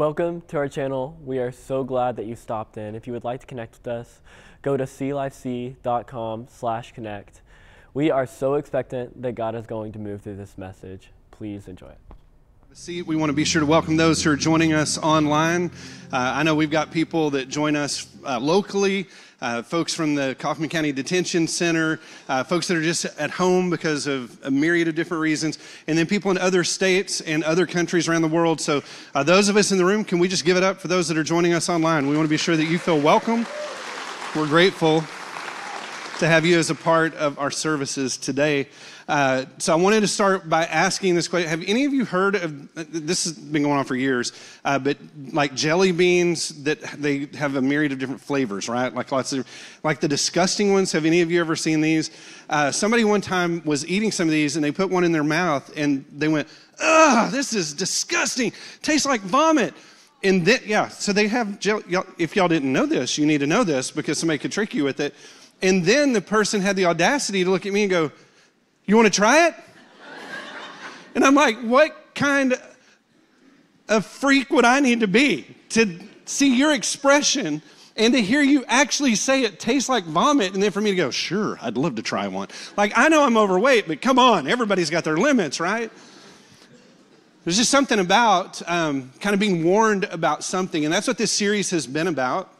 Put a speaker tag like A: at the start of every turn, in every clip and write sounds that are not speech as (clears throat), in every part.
A: Welcome to our channel. We are so glad that you stopped in. If you would like to connect with us, go to clifec.com slash connect. We are so expectant that God is going to move through this message. Please enjoy it.
B: seat. We want to be sure to welcome those who are joining us online. Uh, I know we've got people that join us uh, locally, uh, folks from the Kaufman County Detention Center, uh, folks that are just at home because of a myriad of different reasons, and then people in other states and other countries around the world. So, uh, those of us in the room, can we just give it up for those that are joining us online? We want to be sure that you feel welcome. We're grateful to have you as a part of our services today. Uh, so I wanted to start by asking this question: Have any of you heard of this? Has been going on for years, uh, but like jelly beans that they have a myriad of different flavors, right? Like lots of, like the disgusting ones. Have any of you ever seen these? Uh, somebody one time was eating some of these, and they put one in their mouth, and they went, "Ugh, this is disgusting! Tastes like vomit." And then, yeah, so they have jelly. If y'all didn't know this, you need to know this because somebody could trick you with it. And then the person had the audacity to look at me and go, You want to try it? and I'm like, What kind of freak would I need to be to see your expression and to hear you actually say it tastes like vomit and then for me to go, Sure, I'd love to try one. Like, I know I'm overweight, but come on, everybody's got their limits, right? There's just something about um, kind of being warned about something, and that's what this series has been about.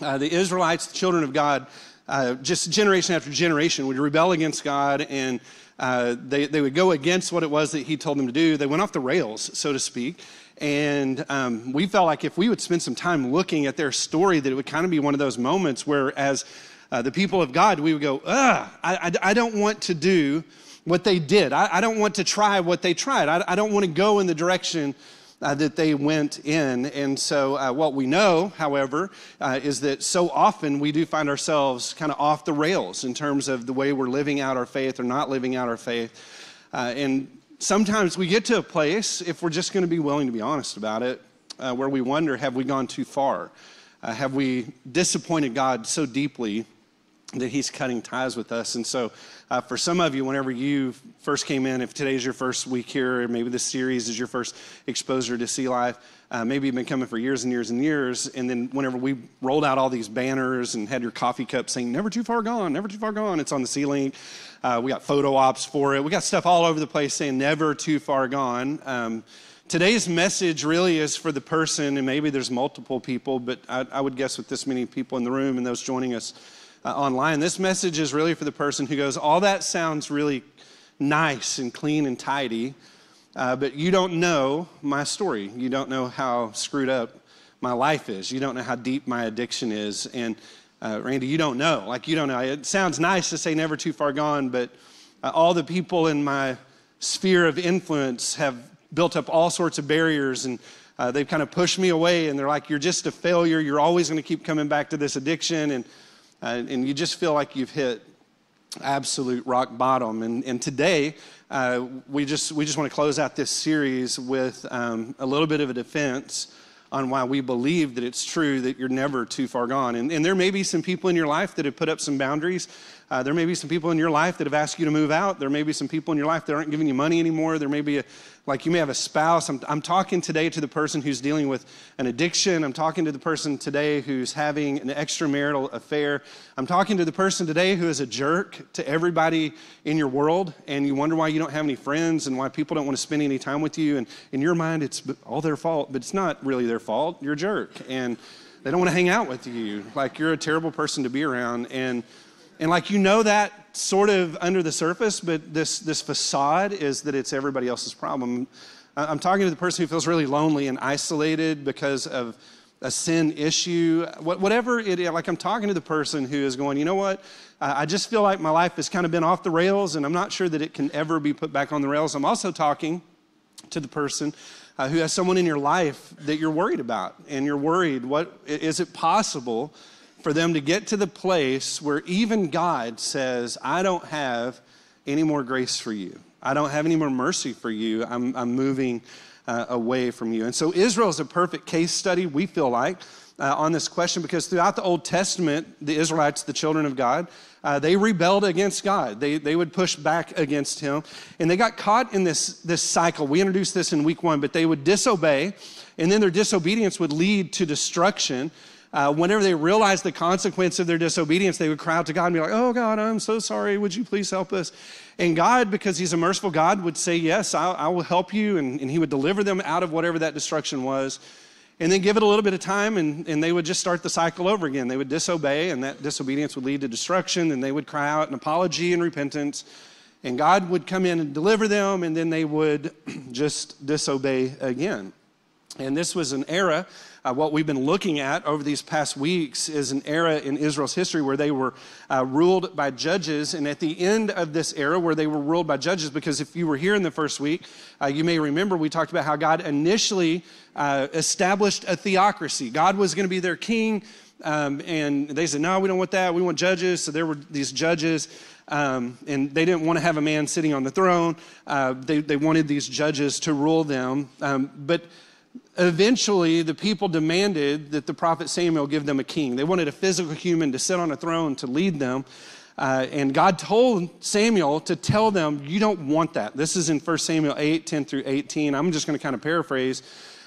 B: Uh, the Israelites, the children of God, uh, just generation after generation would rebel against God and uh, they, they would go against what it was that He told them to do. They went off the rails, so to speak. And um, we felt like if we would spend some time looking at their story, that it would kind of be one of those moments where, as uh, the people of God, we would go, Ugh, I, I, I don't want to do what they did. I, I, don't want to try what they tried. I, I don't want to go in the direction uh, that they went in. And so, uh, what we know, however, uh, is that so often we do find ourselves kind of off the rails in terms of the way we're living out our faith or not living out our faith. Uh, and sometimes we get to a place, if we're just going to be willing to be honest about it, uh, where we wonder have we gone too far? Uh, have we disappointed God so deeply that He's cutting ties with us? And so, uh, for some of you, whenever you first came in, if today's your first week here, or maybe this series is your first exposure to Sea Life, uh, maybe you've been coming for years and years and years, and then whenever we rolled out all these banners and had your coffee cup saying "Never too far gone, never too far gone," it's on the ceiling. Uh, we got photo ops for it. We got stuff all over the place saying "Never too far gone." Um, today's message really is for the person, and maybe there's multiple people, but I, I would guess with this many people in the room and those joining us uh, online. This message is really for the person who goes, All that sounds really nice and clean and tidy, uh, but you don't know my story. You don't know how screwed up my life is. You don't know how deep my addiction is. And uh, Randy, you don't know. Like, you don't know. It sounds nice to say never too far gone, but uh, all the people in my sphere of influence have built up all sorts of barriers and uh, they've kind of pushed me away and they're like, You're just a failure. You're always going to keep coming back to this addiction. And uh, and you just feel like you've hit absolute rock bottom. And, and today, uh, we just, we just want to close out this series with um, a little bit of a defense on why we believe that it's true that you're never too far gone. And, and there may be some people in your life that have put up some boundaries uh, there may be some people in your life that have asked you to move out. There may be some people in your life that aren't giving you money anymore. There may be a, like you may have a spouse. I'm, I'm talking today to the person who's dealing with an addiction. I'm talking to the person today who's having an extramarital affair. I'm talking to the person today who is a jerk to everybody in your world, and you wonder why you don't have any friends and why people don't want to spend any time with you. And in your mind, it's all their fault, but it's not really their fault. You're a jerk. And they don't want to hang out with you. Like you're a terrible person to be around. And and like you know that sort of under the surface, but this, this facade is that it's everybody else's problem. I'm talking to the person who feels really lonely and isolated because of a sin issue, whatever it is. Like I'm talking to the person who is going, you know what? I just feel like my life has kind of been off the rails and I'm not sure that it can ever be put back on the rails. I'm also talking to the person uh, who has someone in your life that you're worried about and you're worried, what is it possible? For them to get to the place where even God says, I don't have any more grace for you. I don't have any more mercy for you. I'm, I'm moving uh, away from you. And so Israel is a perfect case study, we feel like, uh, on this question because throughout the Old Testament, the Israelites, the children of God, uh, they rebelled against God. They, they would push back against Him. And they got caught in this, this cycle. We introduced this in week one, but they would disobey, and then their disobedience would lead to destruction. Uh, whenever they realized the consequence of their disobedience, they would cry out to God and be like, Oh, God, I'm so sorry. Would you please help us? And God, because He's a merciful God, would say, Yes, I, I will help you. And, and He would deliver them out of whatever that destruction was and then give it a little bit of time and, and they would just start the cycle over again they would disobey and that disobedience would lead to destruction and they would cry out an apology and repentance and god would come in and deliver them and then they would (clears throat) just disobey again and this was an era uh, what we've been looking at over these past weeks is an era in Israel's history where they were uh, ruled by judges. And at the end of this era, where they were ruled by judges, because if you were here in the first week, uh, you may remember we talked about how God initially uh, established a theocracy. God was going to be their king. Um, and they said, No, we don't want that. We want judges. So there were these judges. Um, and they didn't want to have a man sitting on the throne. Uh, they, they wanted these judges to rule them. Um, but eventually the people demanded that the prophet Samuel give them a king. They wanted a physical human to sit on a throne to lead them. Uh, and God told Samuel to tell them, You don't want that. This is in 1 Samuel 8, 10 through 18. I'm just going to kind of paraphrase.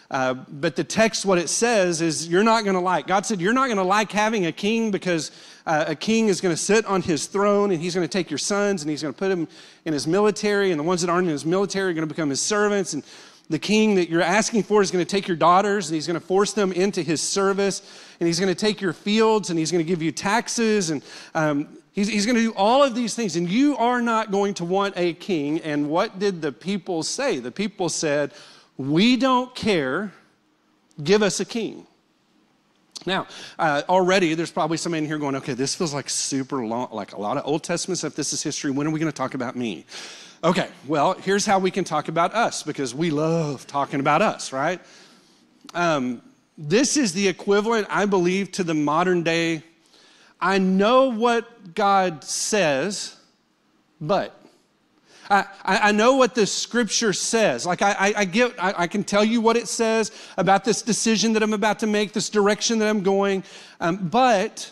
B: Uh, but the text, what it says is, You're not going to like. God said, You're not going to like having a king because uh, a king is going to sit on his throne and he's going to take your sons and he's going to put them in his military, and the ones that aren't in his military are going to become his servants. And the king that you're asking for is going to take your daughters and he's going to force them into his service. And he's going to take your fields and he's going to give you taxes. And um, he's, he's going to do all of these things. And you are not going to want a king. And what did the people say? The people said, We don't care. Give us a king. Now, uh, already there's probably somebody in here going, okay, this feels like super long, like a lot of Old Testament stuff. This is history. When are we going to talk about me? Okay, well, here's how we can talk about us because we love talking about us, right? Um, this is the equivalent, I believe, to the modern day. I know what God says, but I, I, know what the scripture says. Like, I, I, I get, I, I, can tell you what it says about this decision that I'm about to make, this direction that I'm going, um, but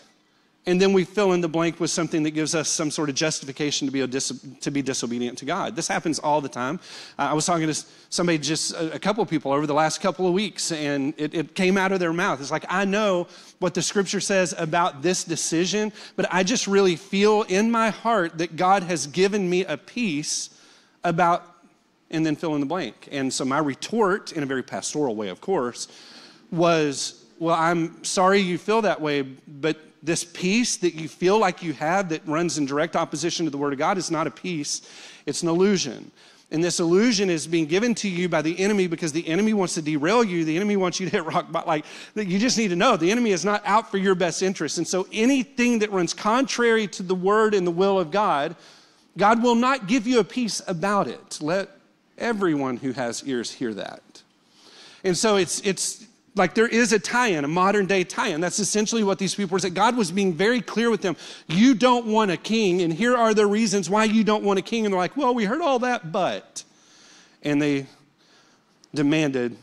B: and then we fill in the blank with something that gives us some sort of justification to be, dis- to be disobedient to God. This happens all the time. Uh, I was talking to somebody, just a, a couple of people over the last couple of weeks, and it, it came out of their mouth. It's like, I know what the scripture says about this decision, but I just really feel in my heart that God has given me a peace about, and then fill in the blank. And so my retort, in a very pastoral way, of course, was, Well, I'm sorry you feel that way, but this peace that you feel like you have that runs in direct opposition to the Word of God is not a peace, it's an illusion. And this illusion is being given to you by the enemy because the enemy wants to derail you. The enemy wants you to hit (laughs) rock bottom. Like, you just need to know the enemy is not out for your best interest. And so anything that runs contrary to the word and the will of God, God will not give you a peace about it. Let everyone who has ears hear that. And so it's, it's, like there is a tie-in, a modern day tie-in. That's essentially what these people were saying. God was being very clear with them. You don't want a king, and here are the reasons why you don't want a king. And they're like, well, we heard all that, but. And they demanded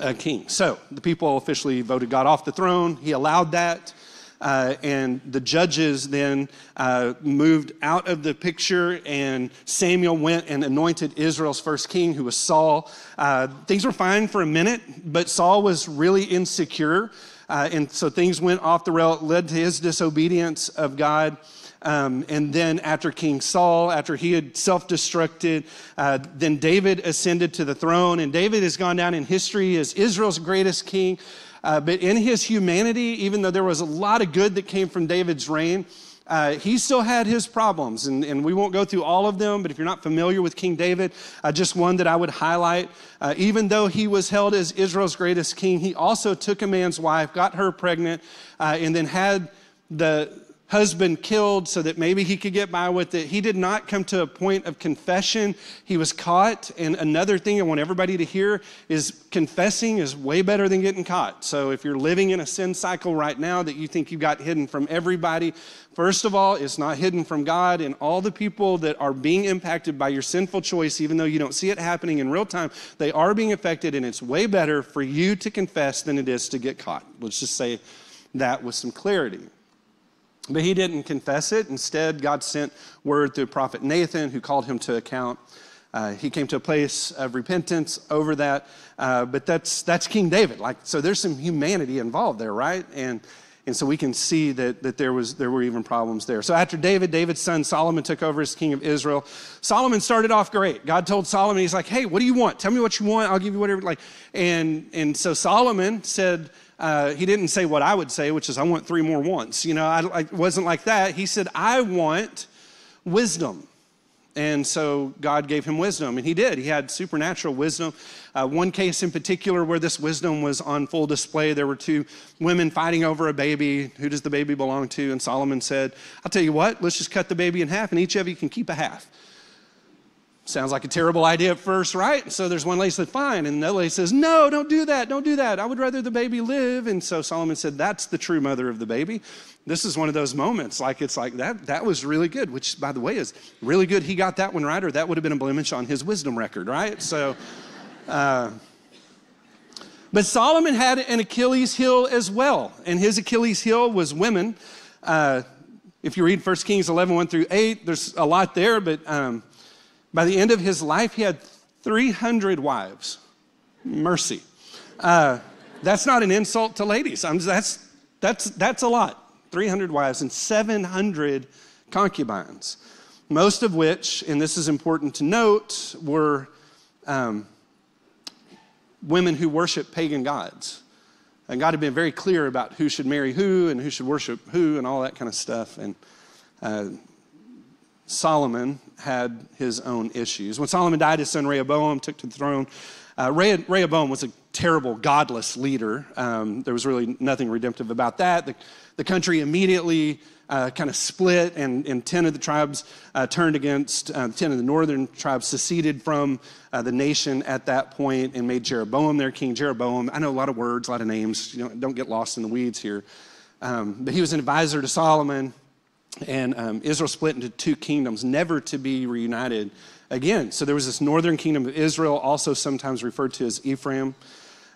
B: a king. So the people officially voted God off the throne. He allowed that. Uh, and the judges then uh, moved out of the picture, and Samuel went and anointed Israel's first king, who was Saul. Uh, things were fine for a minute, but Saul was really insecure. Uh, and so things went off the rail, it led to his disobedience of God. Um, and then after King Saul, after he had self destructed, uh, then David ascended to the throne. And David has gone down in history as Israel's greatest king. Uh, but in his humanity, even though there was a lot of good that came from David's reign, uh, he still had his problems, and, and, we won't go through all of them, but if you're not familiar with King David, uh, just one that I would highlight. Uh, even though he was held as Israel's greatest king, he also took a man's wife, got her pregnant, uh, and then had the husband killed so that maybe he could get by with it. He did not come to a point of confession. He was caught. And another thing I want everybody to hear is confessing is way better than getting caught. So if you're living in a sin cycle right now that you think you've got hidden from everybody, first of all, it's not hidden from God and all the people that are being impacted by your sinful choice, even though you don't see it happening in real time, they are being affected, and it's way better for you to confess than it is to get caught. Let's just say that with some clarity. But he didn't confess it. Instead, God sent word through prophet Nathan, who called him to account. Uh, he came to a place of repentance over that. Uh, but that's, that's King David. Like, so there's some humanity involved there, right? And, and so we can see that, that there, was, there were even problems there. So after David, David's son Solomon took over as king of Israel. Solomon started off great. God told Solomon, he's like, hey, what do you want? Tell me what you want. I'll give you whatever. Like, and, and so Solomon said, uh, he didn't say what I would say, which is, I want three more wants. You know, I, I wasn't like that. He said, I want wisdom. And so God gave him wisdom, and he did. He had supernatural wisdom. Uh, one case in particular where this wisdom was on full display, there were two women fighting over a baby. Who does the baby belong to? And Solomon said, I'll tell you what, let's just cut the baby in half, and each of you can keep a half. Sounds like a terrible idea at first, right? And so there's one lady said, fine. And the other lady says, no, don't do that. Don't do that. I would rather the baby live. And so Solomon said, that's the true mother of the baby. This is one of those moments. Like, it's like that, that was really good, which, by the way, is really good. He got that one right, or that would have been a blemish on his wisdom record, right? So, uh, but Solomon had an Achilles heel as well. And his Achilles heel was women. Uh, if you read 1 Kings 11, 1 through 8, there's a lot there, but. Um, by the end of his life, he had 300 wives. Mercy. Uh, that's not an insult to ladies. I'm, that's, that's, that's a lot. 300 wives and 700 concubines, most of which, and this is important to note, were um, women who worship pagan gods. And God had been very clear about who should marry who and who should worship who and all that kind of stuff. And uh, Solomon had his own issues. When Solomon died, his son Rehoboam took to the throne. Uh, Rehoboam was a terrible, godless leader. Um, there was really nothing redemptive about that. The, the country immediately uh, kind of split, and, and 10 of the tribes uh, turned against, uh, 10 of the northern tribes seceded from uh, the nation at that point and made Jeroboam their king. Jeroboam, I know a lot of words, a lot of names. You know, don't get lost in the weeds here. Um, but he was an advisor to Solomon. And um, Israel split into two kingdoms, never to be reunited again. So there was this northern kingdom of Israel, also sometimes referred to as Ephraim.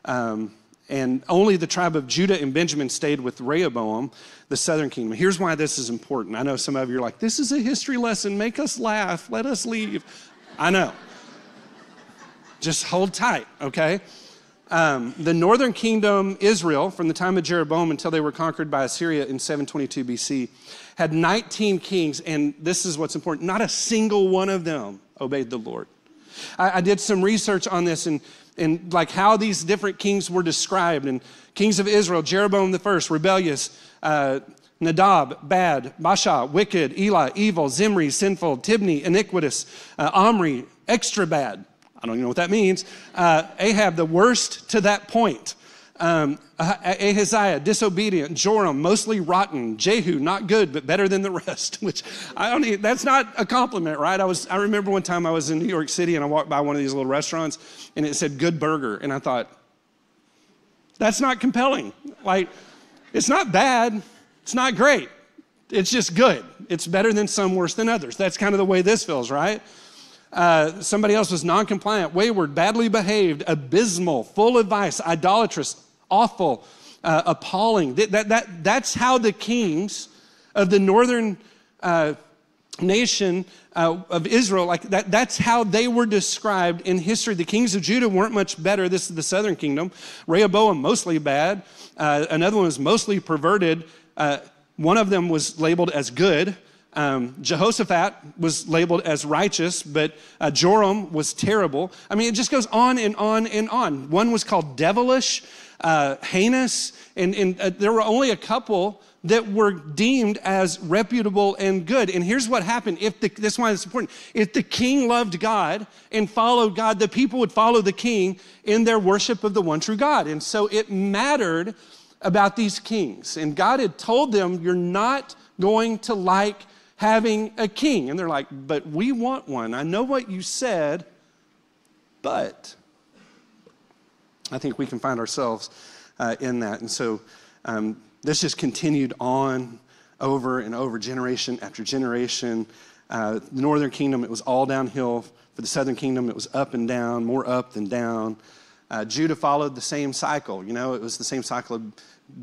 B: Um, and only the tribe of Judah and Benjamin stayed with Rehoboam, the southern kingdom. Here's why this is important. I know some of you are like, this is a history lesson. Make us laugh. Let us leave. I know. Just hold tight, okay? Um, the northern kingdom, Israel, from the time of Jeroboam until they were conquered by Assyria in 722 BC, had 19 kings, and this is what's important not a single one of them obeyed the Lord. I, I did some research on this and, and like how these different kings were described. And kings of Israel, Jeroboam the first, rebellious, uh, Nadab, bad, Baasha, wicked, Elah evil, Zimri, sinful, Tibni, iniquitous, uh, Omri, extra bad. I don't even know what that means. Uh, Ahab, the worst to that point. Um, Ahaziah, disobedient. Joram, mostly rotten. Jehu, not good, but better than the rest. (laughs) Which I don't. That's not a compliment, right? I was. I remember one time I was in New York City and I walked by one of these little restaurants and it said "Good Burger," and I thought, that's not compelling. Like, it's not bad. It's not great. It's just good. It's better than some, worse than others. That's kind of the way this feels, right? Uh, somebody else was non compliant, wayward, badly behaved, abysmal, full of vice, idolatrous, awful, uh, appalling. That, that, that, that's how the kings of the northern uh, nation uh, of Israel, like that, that's how they were described in history. The kings of Judah weren't much better. This is the southern kingdom. Rehoboam, mostly bad. Uh, another one was mostly perverted. Uh, one of them was labeled as good. Um, Jehoshaphat was labeled as righteous, but uh, Joram was terrible. I mean, it just goes on and on and on. One was called devilish, uh, heinous, and, and uh, there were only a couple that were deemed as reputable and good. And here's what happened. If the, this one is why it's important. If the king loved God and followed God, the people would follow the king in their worship of the one true God. And so it mattered about these kings. And God had told them, You're not going to like having a king. And they're like, But we want one. I know what you said, but I think we can find ourselves uh, in that. And so um, this just continued on over and over, generation after generation. Uh, the northern kingdom, it was all downhill. For the southern kingdom, it was up and down, more up than down. Uh, Judah followed the same cycle. You know, it was the same cycle of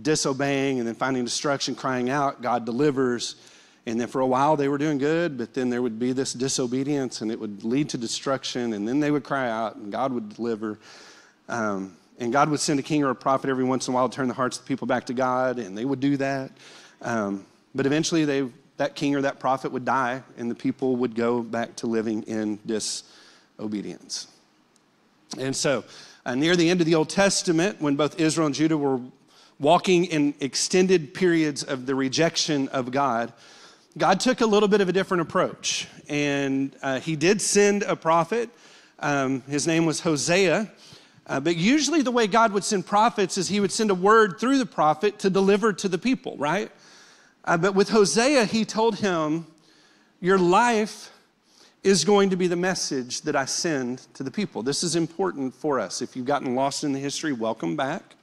B: disobeying and then finding destruction, crying out, God delivers. And then for a while they were doing good, but then there would be this disobedience and it would lead to destruction. And then they would cry out and God would deliver. Um, and God would send a king or a prophet every once in a while to turn the hearts of the people back to God, and they would do that. Um, but eventually, they, that king or that prophet would die, and the people would go back to living in disobedience. And so, uh, near the end of the Old Testament, when both Israel and Judah were walking in extended periods of the rejection of God, God took a little bit of a different approach. And uh, he did send a prophet. Um, his name was Hosea. Uh, but usually, the way God would send prophets is he would send a word through the prophet to deliver to the people, right? Uh, but with Hosea, he told him, Your life is going to be the message that I send to the people. This is important for us. If you've gotten lost in the history, welcome back.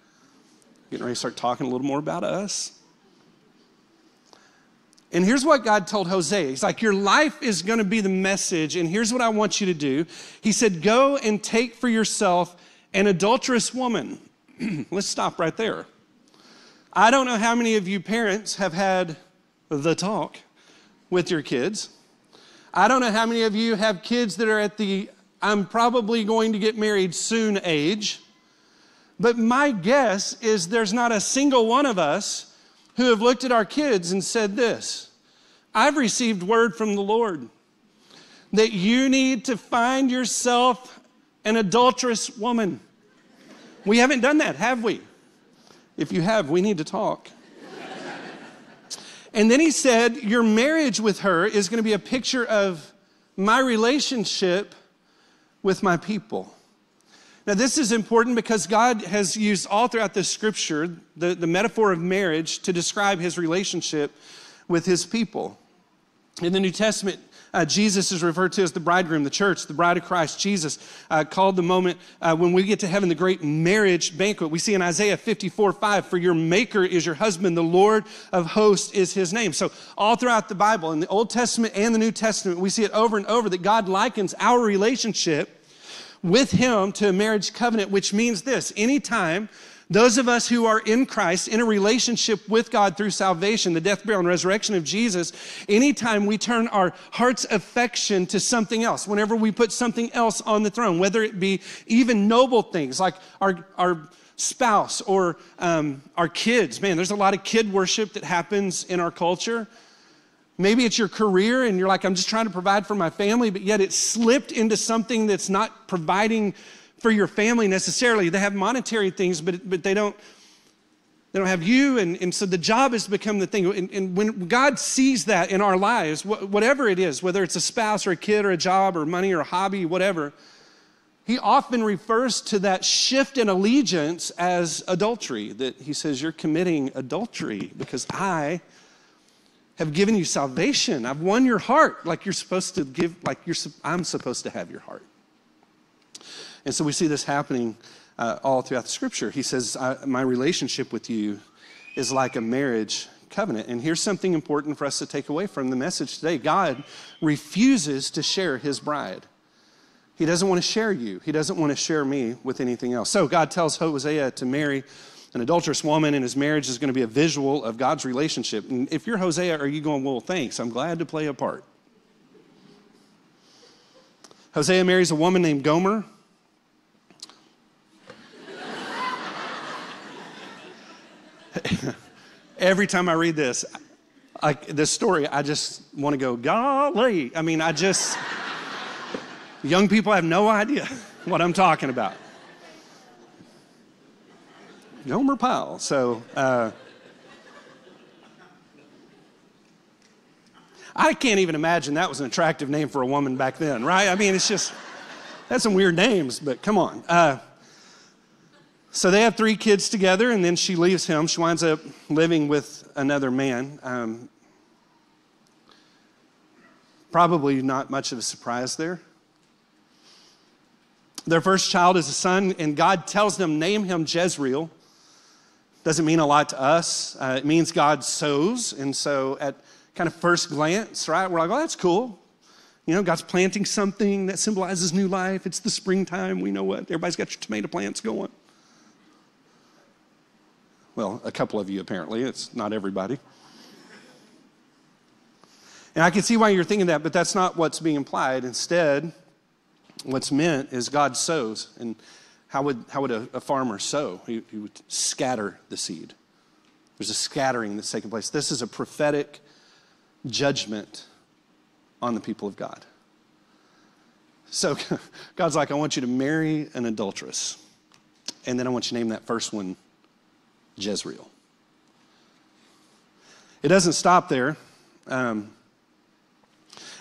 B: Getting ready to start talking a little more about us. And here's what God told Hosea. He's like, Your life is going to be the message, and here's what I want you to do. He said, Go and take for yourself an adulterous woman. (clears throat) Let's stop right there. I don't know how many of you parents have had the talk with your kids. I don't know how many of you have kids that are at the I'm probably going to get married soon age. But my guess is there's not a single one of us who have looked at our kids and said this I've received word from the Lord that you need to find yourself an adulterous woman. We haven't done that, have we? If you have, we need to talk. and then he said, Your marriage with her is going to be a picture of my relationship with my people. Now, this is important because God has used all throughout the scripture the, the metaphor of marriage to describe his relationship with his people. In the New Testament, uh, Jesus is referred to as the bridegroom, the church, the bride of Christ. Jesus uh, called the moment uh, when we get to heaven the great marriage banquet. We see in Isaiah 54 5, for your maker is your husband, the Lord of hosts is his name. So, all throughout the Bible, in the Old Testament and the New Testament, we see it over and over that God likens our relationship with him to a marriage covenant, which means this anytime those of us who are in Christ, in a relationship with God through salvation, the death, burial, and resurrection of Jesus, anytime we turn our heart's affection to something else, whenever we put something else on the throne, whether it be even noble things like our, our spouse or um, our kids, man, there's a lot of kid worship that happens in our culture. Maybe it's your career and you're like, I'm just trying to provide for my family, but yet it's slipped into something that's not providing for your family necessarily. They have monetary things, but, but they don't they don't have you. And, and so the job has become the thing. And, and when god sees that in our lives wh- whatever it is whether it's a spouse or a kid or a job or money or a hobby whatever he often refers to that shift in allegiance as adultery that he says you're committing adultery because i have given you salvation. I've won your heart like you're supposed to give like you're i'm supposed to have your heart and so we see this happening uh, all throughout the scripture. He says, My relationship with you is like a marriage covenant. And here's something important for us to take away from the message today God refuses to share his bride. He doesn't want to share you, he doesn't want to share me with anything else. So God tells Hosea to marry an adulterous woman, and his marriage is going to be a visual of God's relationship. And if you're Hosea, are you going, Well, thanks, I'm glad to play a part? Hosea marries a woman named Gomer. (laughs) Every time I read this, I, this story, I just want to go, golly. I mean, I just, young people have no idea (laughs) what I'm talking about. Gomer Pyle. So, uh, I can't even imagine that was an attractive name for a woman back then, right? I mean, it's just, that's some weird names, but come on. Uh, so they have three kids together, and then she leaves him. She winds up living with another man. Um, Probably not much of a surprise there. Their first child is a son, and God tells them, name him Jezreel. Doesn't mean a lot to us. Uh, it means God sows. And so, at kind of first glance, right, we're like, oh, that's cool. You know, God's planting something that symbolizes new life. It's the springtime. We know what. Everybody's got your tomato plants going. Well, a couple of you apparently. It's not everybody. And I can see why you're thinking that, but that's not what's being implied. Instead, what's meant is God sows. And how would, how would a, a farmer sow? He, he would scatter the seed. There's a scattering that's taking place. This is a prophetic judgment on the people of God. So (laughs) God's like, I want you to marry an adulteress. And then I want you to name that first one Jezreel. It doesn't stop there. Um,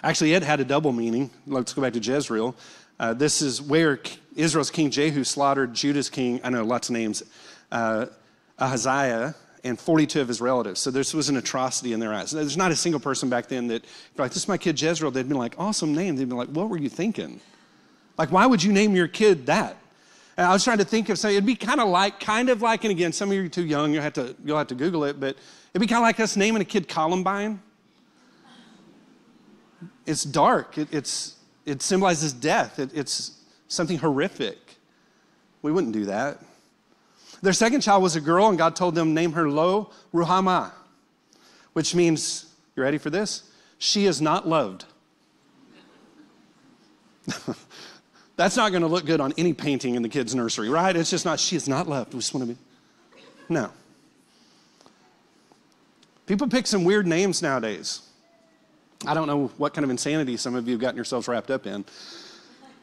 B: actually, it had a double meaning. Let's go back to Jezreel. Uh, this is where Israel's king Jehu slaughtered Judah's king, I know lots of names, uh, Ahaziah, and 42 of his relatives. So this was an atrocity in their eyes. There's not a single person back then that, like, this is my kid Jezreel, they'd been like, awesome name. They'd be like, what were you thinking? Like, why would you name your kid that? I was trying to think of something. It'd be kind of like, kind of like, and again, some of you are too young. You'll have to, you'll have to Google it, but it'd be kind of like us naming a kid Columbine. It's dark. It, it's, it symbolizes death. It, it's something horrific. We wouldn't do that. Their second child was a girl, and God told them, name her Lo Ruhamah, which means, you ready for this? She is not loved. (laughs) That's not going to look good on any painting in the kids' nursery, right? It's just not, she is not loved. We just want to be. No. People pick some weird names nowadays. I don't know what kind of insanity some of you have gotten yourselves wrapped up in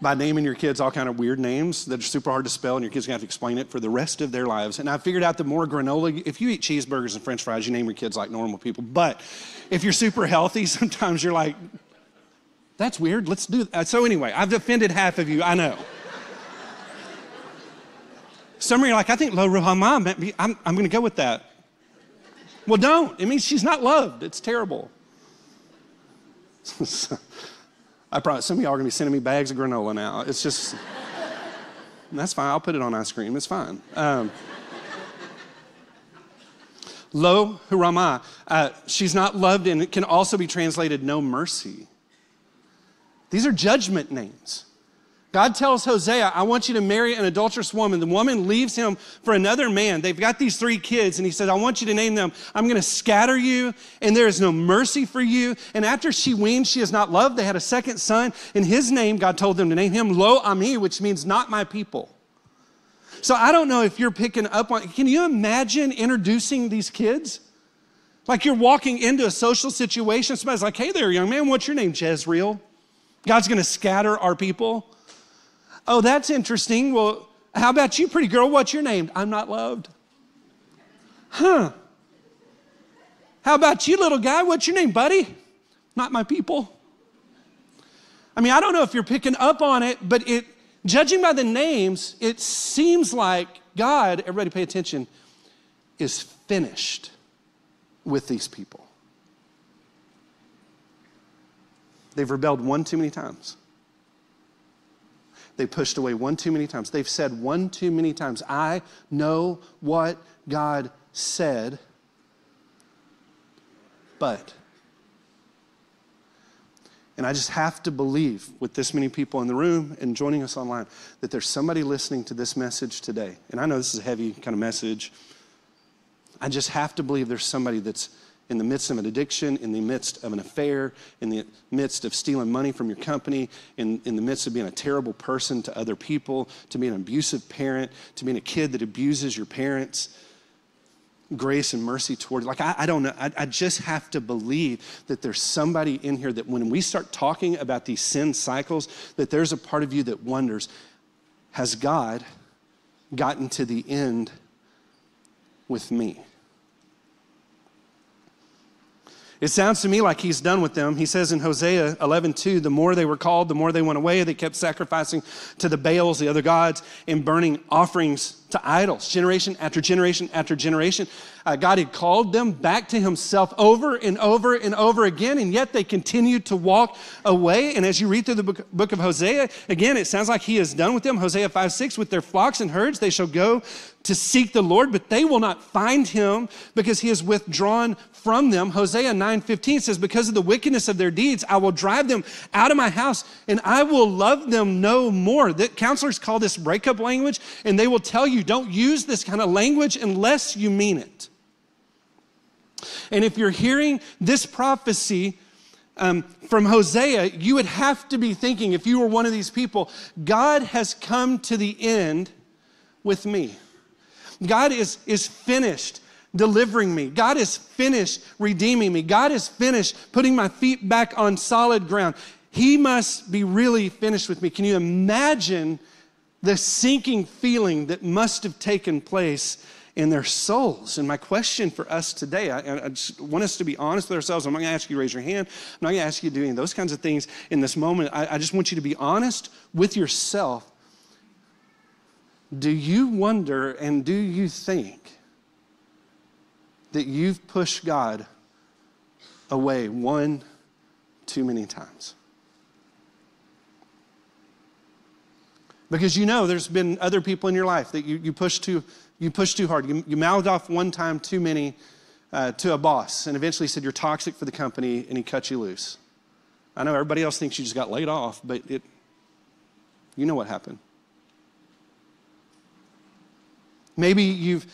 B: by naming your kids all kind of weird names that are super hard to spell and your kids to have to explain it for the rest of their lives and i figured out the more granola if you eat cheeseburgers and french fries you name your kids like normal people but if you're super healthy (laughs) sometimes you're like that's weird. Let's do that. So, anyway, I've offended half of you, I know. Some of you are like, I think Lo Ruhamah, I'm, I'm going to go with that. Well, don't. It means she's not loved. It's terrible. (laughs) I promise some of y'all are going to be sending me bags of granola now. It's just, that's fine. I'll put it on ice cream. It's fine. Um, Lo Ruhamah, uh, she's not loved, and it can also be translated no mercy. These are judgment names. God tells Hosea, I want you to marry an adulterous woman. The woman leaves him for another man. They've got these three kids, and he says, I want you to name them. I'm going to scatter you, and there is no mercy for you. And after she weaned, she is not loved. They had a second son. In his name, God told them to name him Lo Ami, which means not my people. So I don't know if you're picking up on, can you imagine introducing these kids? Like you're walking into a social situation, somebody's like, hey there, young man, what's your name? Jezreel. God's going to scatter our people. Oh, that's interesting. Well, how about you, pretty girl? What's your name? I'm not loved. Huh. How about you, little guy? What's your name, buddy? Not my people. I mean, I don't know if you're picking up on it, but it, judging by the names, it seems like God, everybody pay attention, is finished with these people. They've rebelled one too many times. They pushed away one too many times. They've said one too many times, I know what God said, but. And I just have to believe, with this many people in the room and joining us online, that there's somebody listening to this message today. And I know this is a heavy kind of message. I just have to believe there's somebody that's in the midst of an addiction, in the midst of an affair, in the midst of stealing money from your company, in, in the midst of being a terrible person to other people, to being an abusive parent, to being a kid that abuses your parents, grace and mercy toward like I, I don't know. I, I just have to believe that there's somebody in here that when we start talking about these sin cycles that there's a part of you that wonders has god gotten to the end with me It sounds to me like he's done with them. He says in Hosea 11:2, the more they were called, the more they went away. They kept sacrificing to the Baals, the other gods, and burning offerings to idols, generation after generation after generation. Uh, God had called them back to Himself over and over and over again, and yet they continued to walk away. And as you read through the book, book of Hosea, again, it sounds like He is done with them. Hosea 5 6, with their flocks and herds, they shall go to seek the Lord, but they will not find Him because He is withdrawn from them. Hosea 9:15 says, "Because of the wickedness of their deeds, I will drive them out of my house and I will love them no more." That counselors call this breakup language, and they will tell you don't use this kind of language unless you mean it. And if you're hearing this prophecy um, from Hosea, you would have to be thinking, if you were one of these people, God has come to the end with me. God is, is finished delivering me. God is finished redeeming me. God is finished putting my feet back on solid ground. He must be really finished with me. Can you imagine the sinking feeling that must have taken place in their souls? And my question for us today, I, I just want us to be honest with ourselves. I'm not going to ask you to raise your hand. I'm not going to ask you to do any of those kinds of things in this moment. I, I just want you to be honest with yourself. Do you wonder and do you think that you've pushed God away one too many times. Because you know there's been other people in your life that you, you pushed too you pushed too hard. You, you mouthed off one time too many uh, to a boss, and eventually said you're toxic for the company, and he cut you loose. I know everybody else thinks you just got laid off, but it, you know what happened. Maybe you've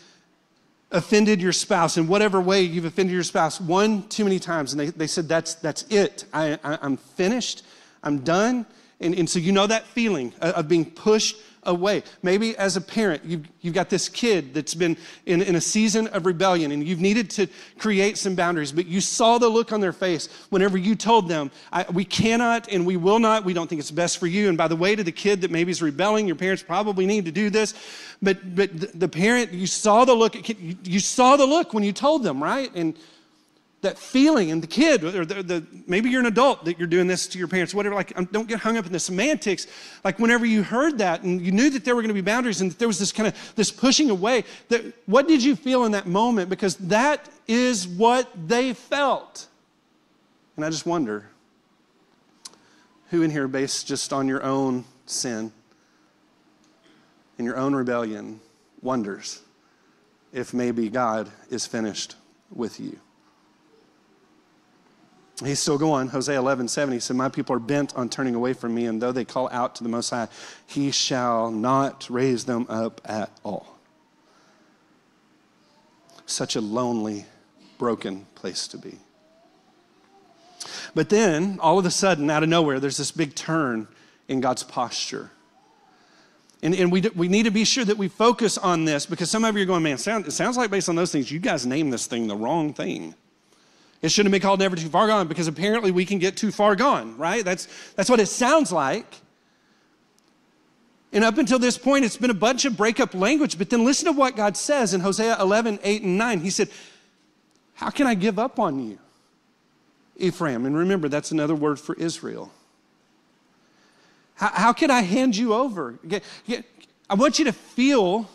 B: offended your spouse in whatever way you've offended your spouse one too many times and they, they said that's that's it. I, I, am finished. I'm done. And, and so you know that feeling of being pushed away. Maybe as a parent, you've, you've got this kid that's been in, in a season of rebellion and you've needed to create some boundaries, but you saw the look on their face whenever you told them, We cannot and we will not, we don't think it's best for you. And by the way, to the kid that maybe is rebelling, your parents probably need to do this. But, but the parent, you saw the look, you saw the look when you told them, right? And that feeling and the kid or the, the, maybe you're an adult that you're doing this to your parents whatever like um, don't get hung up in the semantics. Like whenever you heard that and you knew that there were going to be boundaries and that there was this kind of this pushing away that what did you feel in that moment? Because that is what they felt. And i just wonder who in here based just on your own sin and your own rebellion wonders if maybe god is finished with you He's still going. Hosea 11, 7, he said, My people are bent on turning away from me, and though they call out to the Most High, he shall not raise them up at all. Such a lonely, broken place to be. But then, all of a sudden, out of nowhere, there's this big turn in God's posture. And, and we, we need to be sure that we focus on this because some of you are going, man, sound, it sounds like based on those things, you guys named this thing the wrong thing. It shouldn't be called never too far gone because apparently we can get too far gone, right? That's, that's what it sounds like. And up until this point, it's been a bunch of breakup language. But then listen to what God says in Hosea 11, 8, and 9. He said, How can I give up on you, Ephraim? And remember, that's another word for Israel. How, how can I hand you over? I want you to feel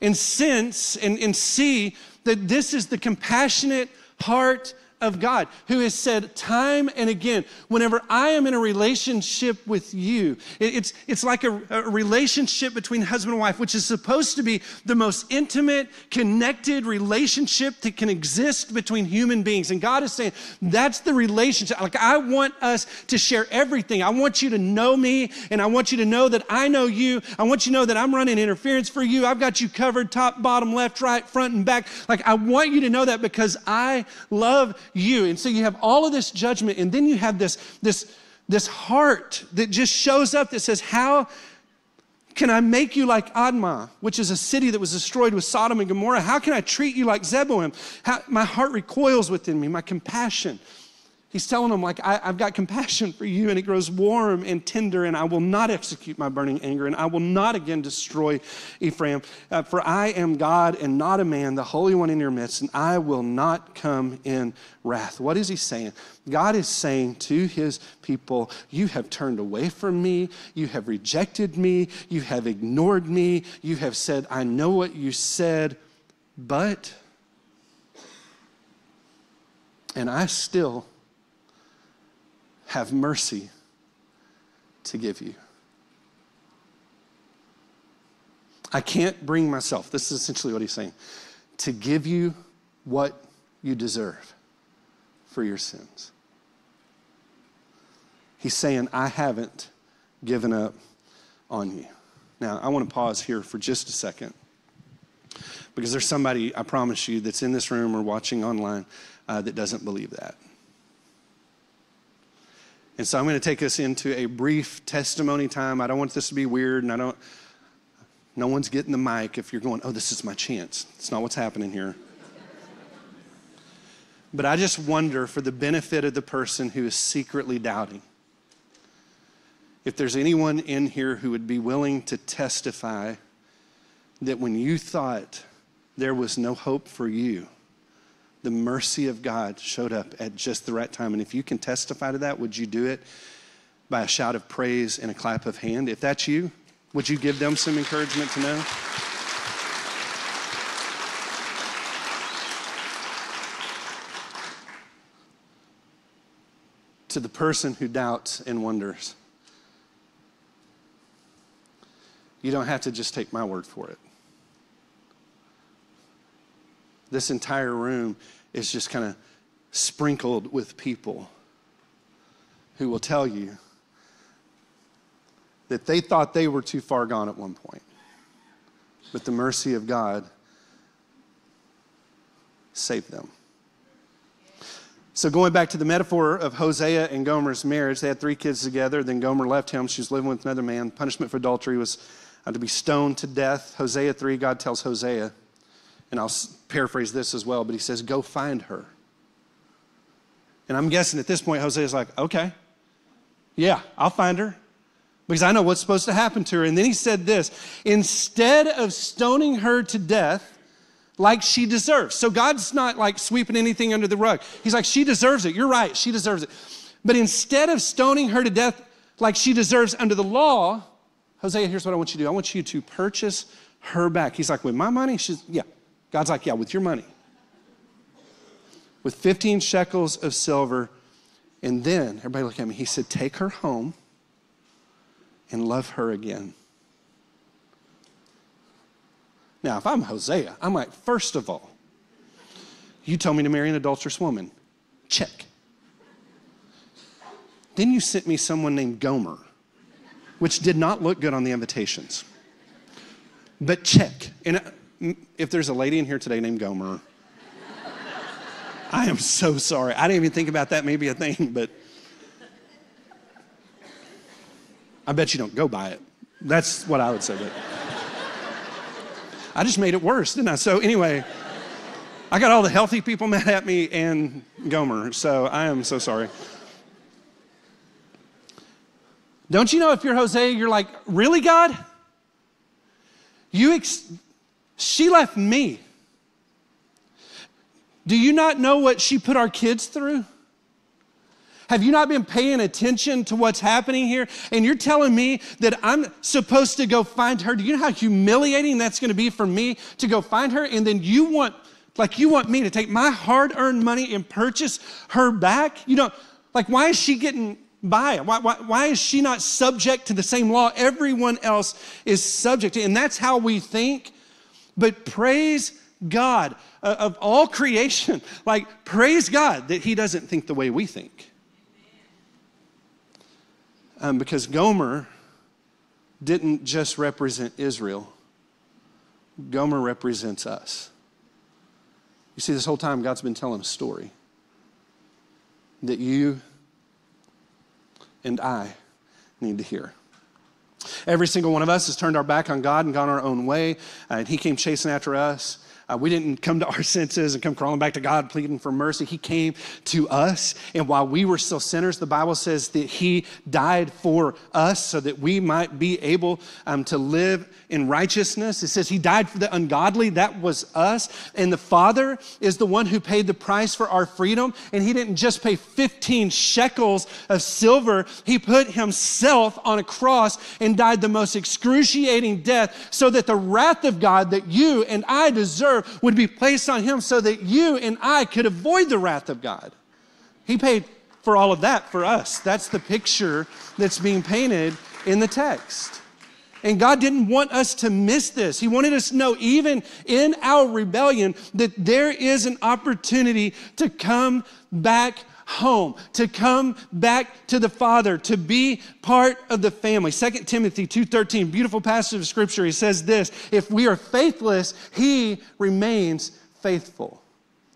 B: and sense and, and see that this is the compassionate heart of God, who has said time and again, whenever I am in a relationship with you, it's, it's like a, a, relationship between husband and wife, which is supposed to be the most intimate, connected relationship that can exist between human beings. And God is saying, that's the relationship. Like, I want us to share everything. I want you to know me, and I want you to know that I know you. I want you to know that I'm running interference for you. I've got you covered top, bottom, left, right, front, and back. Like, I want you to know that because I love you. And so you have all of this judgment, and then you have this, this, this heart that just shows up that says, How can I make you like Admah, which is a city that was destroyed with Sodom and Gomorrah? How can I treat you like Zeboim? How, my heart recoils within me, my compassion. He's telling them, like, I, have got compassion for you, and it grows warm and tender, and I will not execute my burning anger, and I will not again destroy Ephraim. Uh, for I am God and not a man, the Holy One in your midst, and I will not come in wrath. What is he saying? God is saying to his people, You have turned away from me, you have rejected me, you have ignored me, you have said, I know what you said, but, and I still have mercy to give you. I can't bring myself, this is essentially what he's saying, to give you what you deserve for your sins. He's saying, I haven't given up on you. Now, I want to pause here for just a second because there's somebody, I promise you, that's in this room or watching online uh, that doesn't believe that. And so I'm going to take us into a brief testimony time. I don't want this to be weird, and I don't, no one's getting the mic if you're going, oh, this is my chance. It's not what's happening here. but I just wonder, for the benefit of the person who is secretly doubting, if there's anyone in here who would be willing to testify that when you thought there was no hope for you, the mercy of God showed up at just the right time. And if you can testify to that, would you do it by a shout of praise and a clap of hand? If that's you, would you give them some encouragement to know? to the person who doubts and wonders, you don't have to just take my word for it. This entire room is just kind of sprinkled with people who will tell you that they thought they were too far gone at one point. But the mercy of God saved them. So, going back to the metaphor of Hosea and Gomer's marriage, they had three kids together. Then Gomer left him. She was living with another man. Punishment for adultery was uh, to be stoned to death. Hosea 3, God tells Hosea, and I'll paraphrase this as well, but he says, Go find her. And I'm guessing at this point, Hosea is like, Okay, yeah, I'll find her because I know what's supposed to happen to her. And then he said this instead of stoning her to death, like she deserves. So God's not like sweeping anything under the rug. He's like, she deserves it. You're right, she deserves it. But instead of stoning her to death like she deserves under the law, Hosea, here's what I want you to do I want you to purchase her back. He's like, with my money? She's, yeah, God's like, yeah, with your money. With 15 shekels of silver. And then, everybody look at me, he said, take her home and love her again. Now, if I'm Hosea, I'm like, first of all, you told me to marry an adulterous woman. Check. Then you sent me someone named Gomer, which did not look good on the invitations. But check. And uh, if there's a lady in here today named Gomer, I am so sorry. I didn't even think about that maybe a thing, but I bet you don't go by it. That's what I would say. But I just made it worse, didn't I? So anyway, I got all the healthy people mad at me and Gomer. So I am so sorry. Don't you know if you're Hosea, you're like, really, God? You ex- she left me. Do you not know what she put our kids through? Have you not been paying attention to what's happening here? And you're telling me that I'm supposed to go find her. Do you know how humiliating that's going to be for me to go find her? And then you want, like, you want me to take my hard earned money and purchase her back? You know, like, why is she getting by? Why, why, why is she not subject to the same law everyone else is subject to? And that's how we think but praise God uh, of all creation. (laughs) Like, praise God that He doesn't think the way we think. Um, because Gomer didn't just represent Israel, Gomer represents us. You see, this whole time, God's been telling a story that you and I need to hear. Every single one of us has turned our back on God and gone our own way, and He came chasing after us. Uh, we didn't come to our (laughs) senses and come crawling back to God pleading for mercy. He came to us. And while we were still sinners, the Bible says that He died for us so that we might be able um, to live in righteousness. It says He died for the ungodly. That was us. And the Father is the one who paid the price for our freedom. And He didn't just pay 15 shekels of silver, He put Himself on a cross and died the most excruciating death so that the wrath of God that you and I deserve would be placed on him so that you and I could avoid the wrath of God. He paid for all of that for us. That's the picture that's being painted in the text. And God didn't want us to miss this. He wanted us to know, even in our rebellion, that there is an opportunity to come back home, to come back to the Father, to be part of the family. 2 Timothy 2:13, beautiful passage of scripture. He says this, if we are faithless, he remains faithful.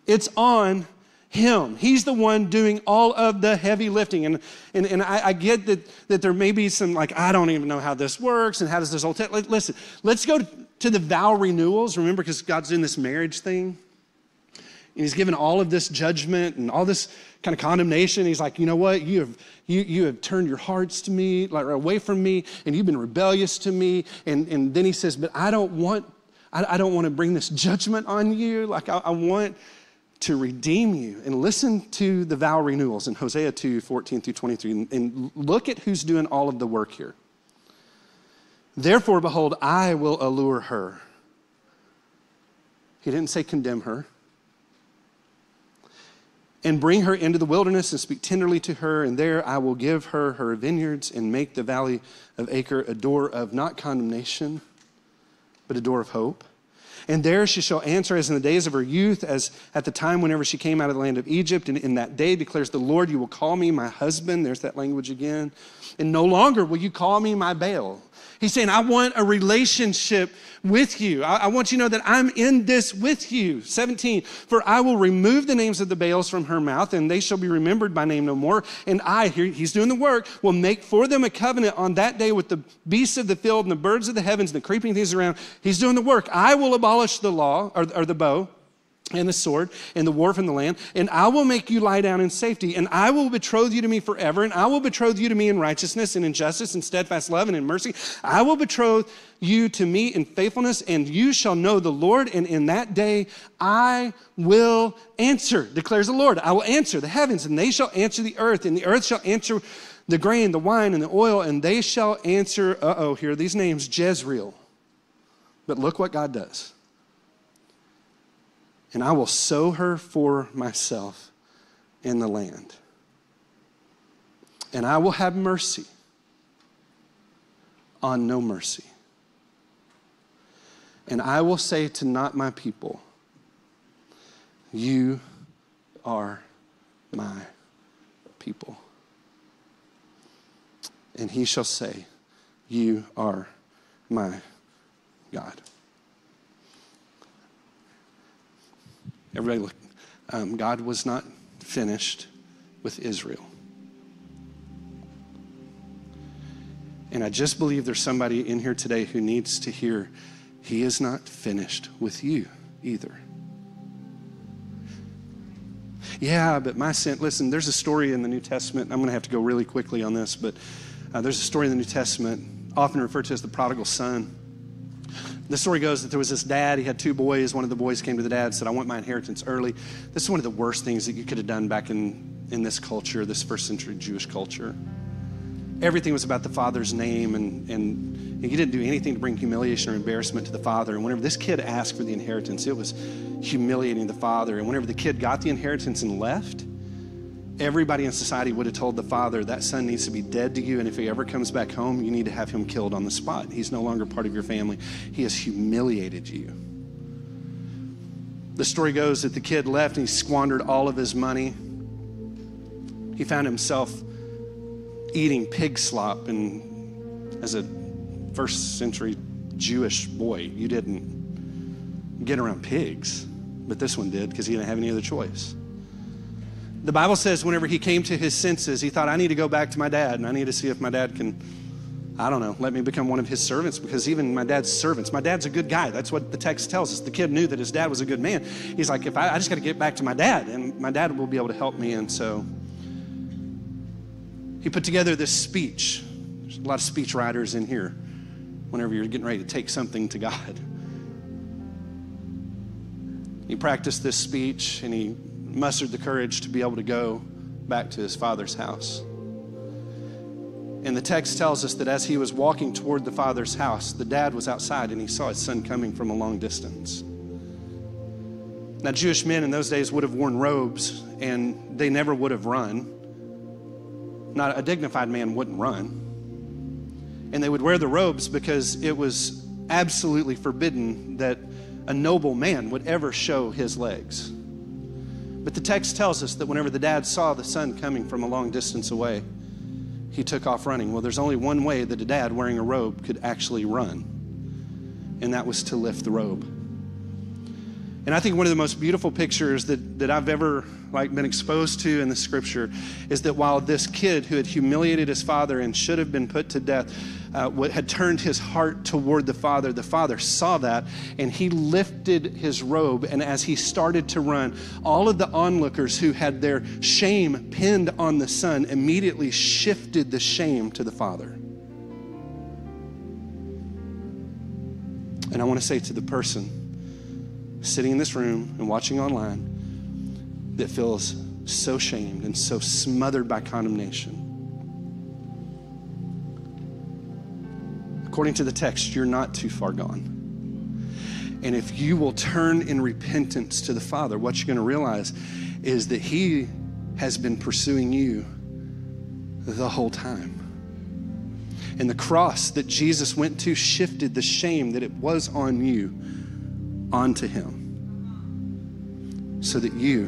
B: It's on him. He's the one doing all of the heavy lifting. And, and, and I, I, get that, that there may be some, like, I don't even know how this works and how does this all take. listen, let's go to the vow renewals. Remember, because God's doing this marriage thing. And he's given all of this judgment and all this kind of condemnation. He's like, you know what? You have, you, you have turned your hearts to me, like away from me, and you've been rebellious to me. And, and then he says, but I don't want, I, I don't want to bring this judgment on you. Like I, I want to redeem you. And listen to the vow renewals in Hosea 2, 14 through 23, and, and look at who's doing all of the work here. Therefore, behold, I will allure her. He didn't say condemn her and bring her into the wilderness and speak tenderly to her, and there I will give her her vineyards and make the valley of Achor a door of not condemnation, but a door of hope. And there she shall answer as in the days of her youth, as at the time whenever she came out of the land of Egypt. And in that day declares the Lord, You will call me my husband. There's that language again. And no longer will you call me my Baal. He's saying, I want a relationship with you. I, I, want you to know that I'm in this with you. 17, for I will remove the names of the Baals from her mouth, and they shall be remembered by name no more. And I, here he's doing the work, will make for them a covenant on that day with the beasts of the field and the birds of the heavens and the creeping things around. He's doing the work. I will abolish the law or, or the bow and the sword and the war from the land, and I will make you lie down in safety, and I will betroth you to me forever, and I will betroth you to me in righteousness and in justice and steadfast love and in mercy. I will betroth you to me in faithfulness, and you shall know the Lord, and in that day I will answer, declares the Lord. I will answer the heavens, and they shall answer the earth, and the earth shall answer the grain, the wine, and the oil, and they shall answer, uh oh, here are these names Jezreel. But look what God does and I will sow her for myself in the land. And I will have mercy on no mercy. And I will say to not my people, You are my people. And he shall say, You are my God. Everybody look. Um, God was not finished with Israel. And I just believe there's somebody in here today who needs to hear He is not finished with you either. Yeah, but my sin, listen, there's a story in the New Testament. I'm going to have to go really quickly on this, but uh, there's a story in the New Testament, often referred to as the prodigal son. The story goes that there was this dad, he had two boys. One of the boys came to the dad and said, I want my inheritance early. This is one of the worst things that you could have done back in, in this culture, this first century Jewish culture. Everything was about the father's name, and, and you didn't do anything to bring humiliation or embarrassment to the father. And whenever this kid asked for the inheritance, it was humiliating the father. And whenever the kid got the inheritance and left, everybody in society would have told the father that son needs to be dead to you and if he ever comes back home you need to have him killed on the spot. He's no longer part of your family. He has humiliated you. The story goes that the kid left and he squandered all of his money. He found himself eating pig slop and as a first century jewish boy you didn't get around pigs but this one did because he didn't have any other choice the Bible says whenever he came to his senses, he thought, I need to go back to my dad and I need to see if my dad can I don't know, let me become one of his servants because even my dad's servants, my dad's a good guy. That's what the text tells us. The kid knew that his dad was a good man. He's like, if I, I just got to get back to my dad, and my dad will be able to help me. And so he put together this speech. There's a lot of speech writers in here whenever you're getting ready to take something to God. He practiced this speech and he mustered the courage to be able to go back to his father's house. And the text tells us that as he was walking toward the father's house, the dad was outside and he saw his son coming from a long distance. Now, Jewish men in those days would have worn robes and they never would have run. Not a dignified man wouldn't run. And they would wear the robes because it was absolutely forbidden that a noble man would ever show his legs. But the text tells us that whenever the dad saw the son coming from a long distance away, he took off running. Well, there's only one way that a dad wearing a robe could actually run, and that was to lift the robe. And I think one of the most beautiful pictures that, that I've ever like been exposed to in the scripture is that while this kid who had humiliated his father and should have been put to death uh, had turned his heart toward the father, the father saw that and he lifted his robe. And as he started to run, all of the onlookers who had their shame pinned on the son immediately shifted the shame to the father. And I want to say to the person, sitting in this room and watching online that feels so shamed and so smothered by condemnation. According to the text, you're not too far gone. And if you will turn in repentance to the Father, what you're going to realize is that He has been pursuing you the whole time. And the cross that Jesus went to shifted the shame that it was on you onto him so that you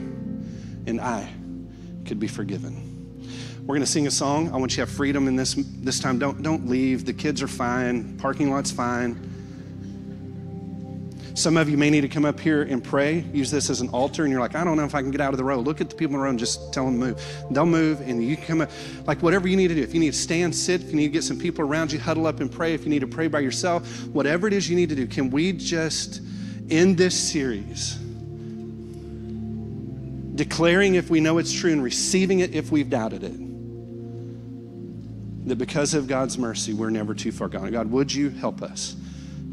B: and I could be forgiven. We're going to sing a song. I want you to have freedom in this this time. Don't don't leave. The kids are fine. Parking lot's fine. Some of you may need to come up here and pray. Use this as an altar, and you're like, I don't know if I can get out of the row. Look at the people in the road and just tell them to move. They'll move, and you can come up. Like whatever you need to do. If you need to stand, sit. If you need to get some people around you, huddle up and pray. If you need to pray by yourself, whatever it is you need to do, can we just in this series, declaring if we know it's true and receiving it if we've doubted it. That because of God's mercy, we're never too far gone. God, would you help us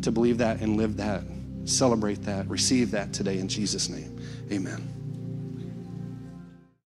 B: to believe that and live that, celebrate that, receive that today in Jesus' name? Amen.